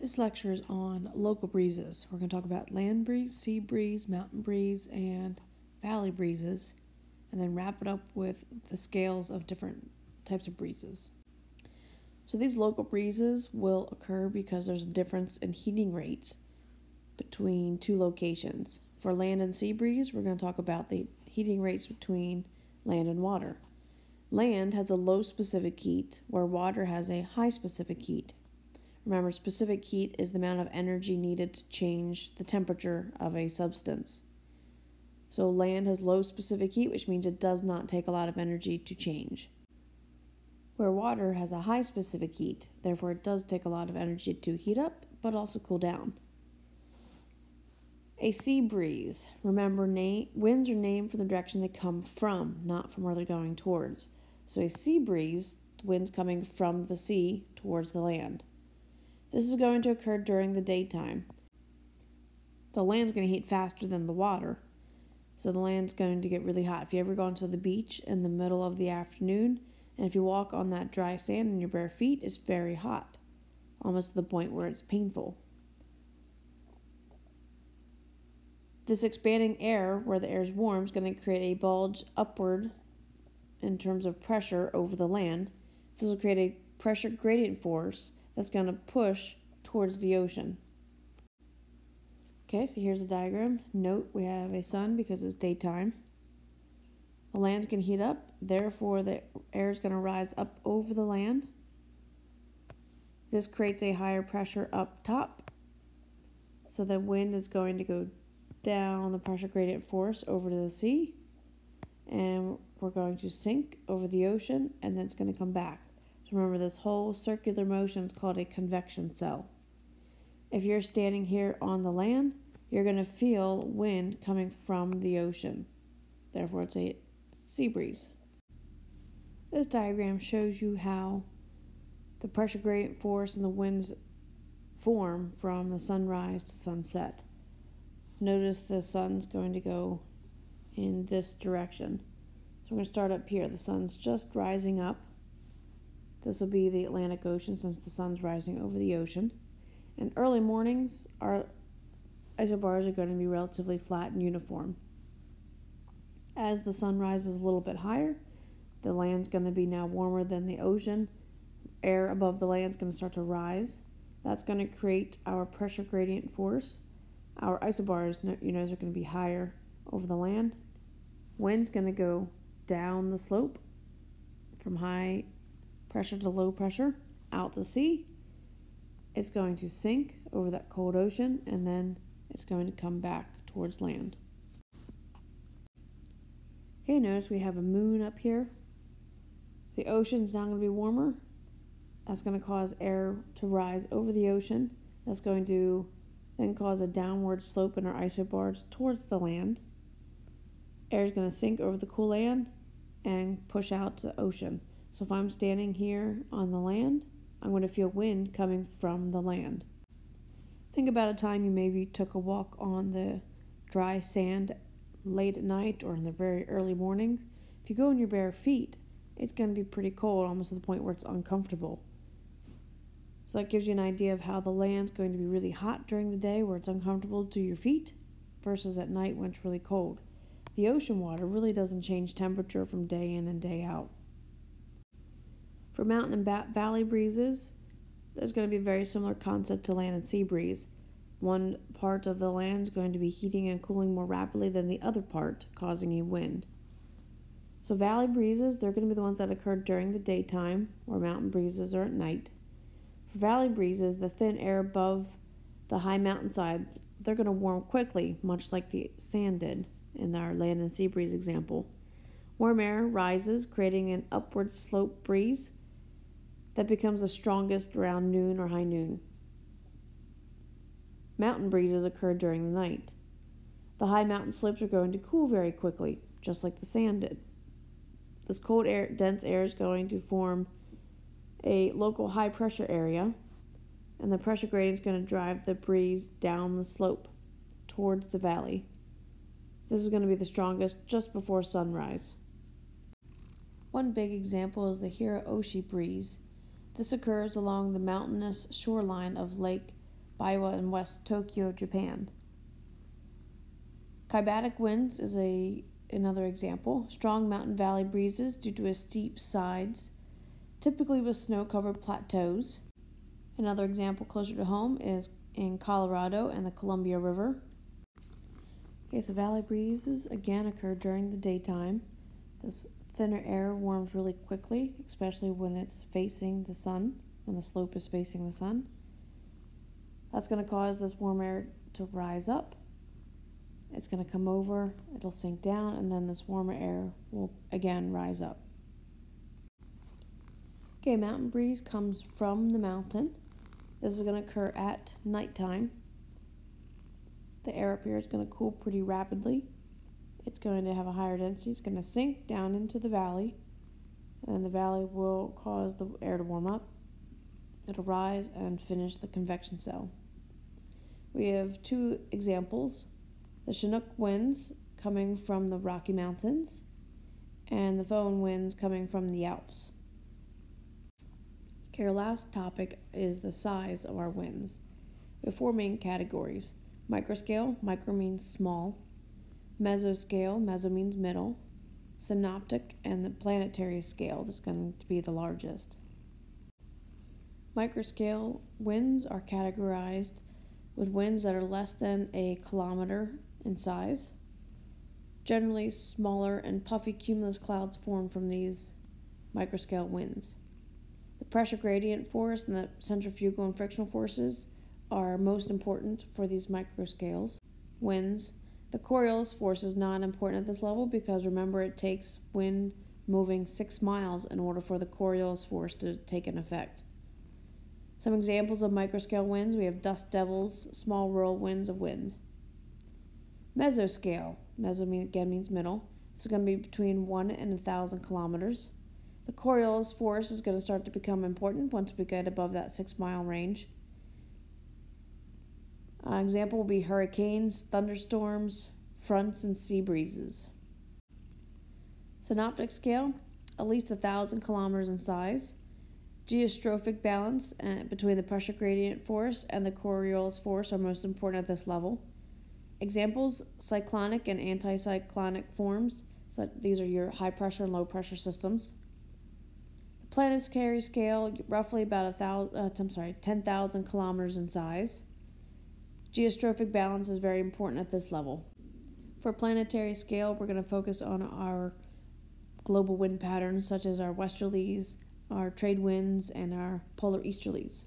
This lecture is on local breezes. We're going to talk about land breeze, sea breeze, mountain breeze, and valley breezes, and then wrap it up with the scales of different types of breezes. So, these local breezes will occur because there's a difference in heating rates between two locations. For land and sea breeze, we're going to talk about the heating rates between land and water. Land has a low specific heat, where water has a high specific heat. Remember, specific heat is the amount of energy needed to change the temperature of a substance. So, land has low specific heat, which means it does not take a lot of energy to change. Where water has a high specific heat, therefore, it does take a lot of energy to heat up but also cool down. A sea breeze. Remember, na- winds are named for the direction they come from, not from where they're going towards. So, a sea breeze, the wind's coming from the sea towards the land. This is going to occur during the daytime. The land's going to heat faster than the water, so the land's going to get really hot. If you ever gone to the beach in the middle of the afternoon, and if you walk on that dry sand in your bare feet, it's very hot, almost to the point where it's painful. This expanding air, where the air is warm, is going to create a bulge upward in terms of pressure over the land. This will create a pressure gradient force that's going to push towards the ocean. Okay, so here's a diagram. Note we have a sun because it's daytime. The land's going to heat up, therefore, the air is going to rise up over the land. This creates a higher pressure up top. So the wind is going to go down the pressure gradient force over to the sea. And we're going to sink over the ocean, and then it's going to come back. Remember, this whole circular motion is called a convection cell. If you're standing here on the land, you're going to feel wind coming from the ocean. Therefore, it's a sea breeze. This diagram shows you how the pressure gradient force and the winds form from the sunrise to sunset. Notice the sun's going to go in this direction. So we're going to start up here. The sun's just rising up. This will be the Atlantic Ocean since the sun's rising over the ocean. And early mornings, our isobars are going to be relatively flat and uniform. As the sun rises a little bit higher, the land's going to be now warmer than the ocean. Air above the land is going to start to rise. That's going to create our pressure gradient force. Our isobars, you know, are going to be higher over the land. Wind's going to go down the slope from high pressure to low pressure out to sea. It's going to sink over that cold ocean and then it's going to come back towards land. Okay, notice we have a moon up here. The ocean's now going to be warmer. That's going to cause air to rise over the ocean. That's going to then cause a downward slope in our isobars towards the land. Air is going to sink over the cool land and push out to ocean. So if I'm standing here on the land, I'm going to feel wind coming from the land. Think about a time you maybe took a walk on the dry sand late at night or in the very early morning. If you go in your bare feet, it's going to be pretty cold, almost to the point where it's uncomfortable. So that gives you an idea of how the land's going to be really hot during the day where it's uncomfortable to your feet versus at night when it's really cold. The ocean water really doesn't change temperature from day in and day out. For mountain and ba- valley breezes, there's going to be a very similar concept to land and sea breeze. One part of the land is going to be heating and cooling more rapidly than the other part, causing a wind. So, valley breezes, they're going to be the ones that occur during the daytime, where mountain breezes are at night. For valley breezes, the thin air above the high mountainsides, they're going to warm quickly, much like the sand did in our land and sea breeze example. Warm air rises, creating an upward slope breeze that becomes the strongest around noon or high noon. Mountain breezes occur during the night. The high mountain slopes are going to cool very quickly, just like the sand did. This cold air, dense air is going to form a local high pressure area, and the pressure gradient is going to drive the breeze down the slope towards the valley. This is going to be the strongest just before sunrise. One big example is the Hiraoshi breeze this occurs along the mountainous shoreline of Lake Biwa in West Tokyo, Japan. Katabatic winds is a another example. Strong mountain valley breezes due to steep sides, typically with snow-covered plateaus. Another example closer to home is in Colorado and the Columbia River. Okay, so valley breezes again occur during the daytime. This thinner air warms really quickly, especially when it's facing the sun, when the slope is facing the sun. That's going to cause this warm air to rise up. It's going to come over, it'll sink down, and then this warmer air will again rise up. Okay, mountain breeze comes from the mountain. This is going to occur at nighttime. The air up here is going to cool pretty rapidly. It's going to have a higher density. It's going to sink down into the valley, and the valley will cause the air to warm up. It'll rise and finish the convection cell. We have two examples the Chinook winds coming from the Rocky Mountains, and the Foehn winds coming from the Alps. Okay, our last topic is the size of our winds. We have four main categories microscale, micro means small, mesoscale, meso means middle, synoptic, and the planetary scale that's going to be the largest. Microscale winds are categorized with winds that are less than a kilometer in size. Generally, smaller and puffy cumulus clouds form from these microscale winds. The pressure gradient force and the centrifugal and frictional forces are most important for these microscales winds. The Coriolis force is not important at this level because remember it takes wind moving six miles in order for the Coriolis force to take an effect. Some examples of microscale winds we have dust devils, small whirlwinds of wind. Mesoscale, meso again means middle. Is going to be between 1 and a 1,000 kilometers. The Coriolis force is going to start to become important once we get above that 6 mile range. Uh, example will be hurricanes, thunderstorms, fronts, and sea breezes. Synoptic scale, at least 1,000 kilometers in size geostrophic balance uh, between the pressure gradient force and the Coriolis force are most important at this level. Examples cyclonic and anticyclonic forms. So these are your high pressure and low pressure systems. The planetary scale, roughly about a thousand, uh, I'm sorry, 10,000 kilometers in size. Geostrophic balance is very important at this level. For planetary scale, we're going to focus on our global wind patterns, such as our westerlies, our trade winds, and our polar easterlies.